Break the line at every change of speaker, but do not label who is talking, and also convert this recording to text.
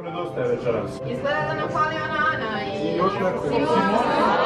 Puno dosta večeras.
Izgleda da nam fali ona Ana i...
I još neko.
Simona.